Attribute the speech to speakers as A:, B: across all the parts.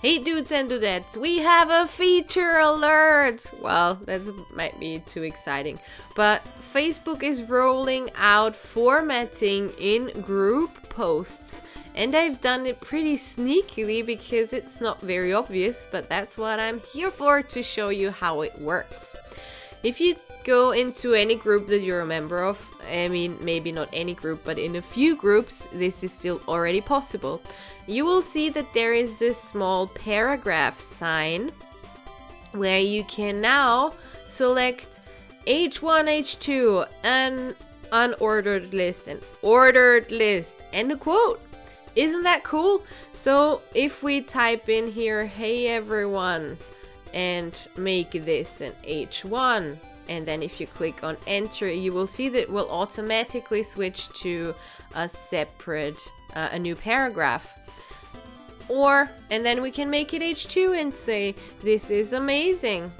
A: Hey dudes and dudettes, we have a feature alert! Well, that might be too exciting. But Facebook is rolling out formatting in group posts. And I've done it pretty sneakily because it's not very obvious, but that's what I'm here for to show you how it works. If you go into any group that you're a member of, I mean, maybe not any group, but in a few groups, this is still already possible. You will see that there is this small paragraph sign where you can now select H1, H2, an unordered list, an ordered list, and a quote. Isn't that cool? So if we type in here, hey everyone, and make this an H1, and then if you click on enter you will see that it will automatically switch to a separate uh, a new paragraph. Or and then we can make it h2 and say this is amazing.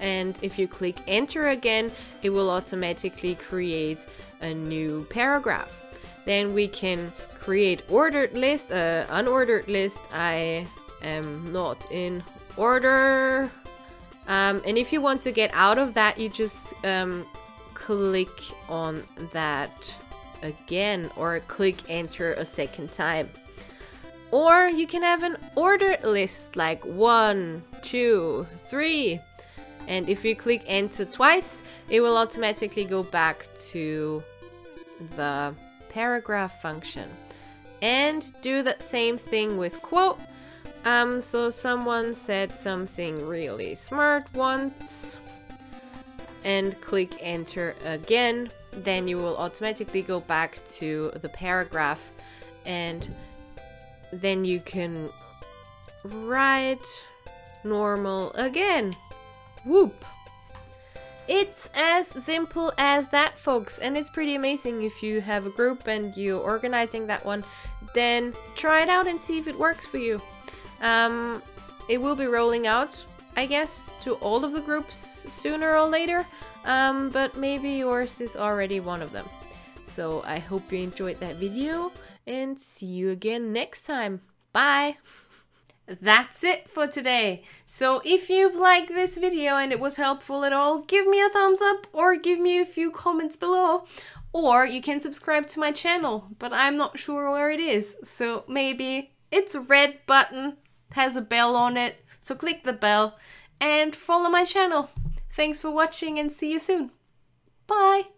A: And if you click enter again it will automatically create a new paragraph. Then we can create ordered list uh, unordered list. I am not in order um, and if you want to get out of that, you just um, click on that again or click enter a second time. Or you can have an order list like one, two, three. And if you click enter twice, it will automatically go back to the paragraph function. And do the same thing with quote um, so someone said something really smart once and click enter again. Then you will automatically go back to the paragraph and then you can write normal again. Whoop! It's as simple as that, folks, and it's pretty amazing if you have a group and you're organizing that one, then try it out and see if it works for you. Um, it will be rolling out, I guess, to all of the groups sooner or later, um, but maybe yours is already one of them. So I hope you enjoyed that video and see you again next time. Bye! That's it for today. So if you've liked this video and it was helpful at all, give me a thumbs up or give me a few comments below. Or you can subscribe to my channel, but I'm not sure where it is. So maybe it's red button has a bell on it, so click the bell and follow my channel. Thanks for watching and see you soon. Bye!